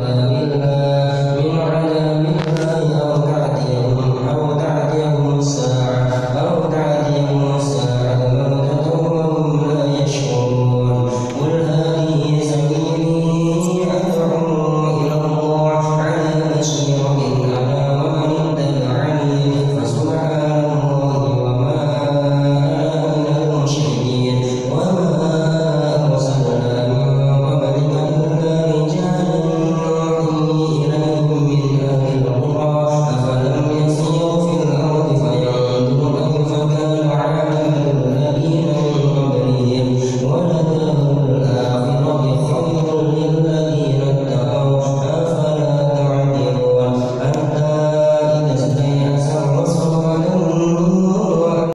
Allah الله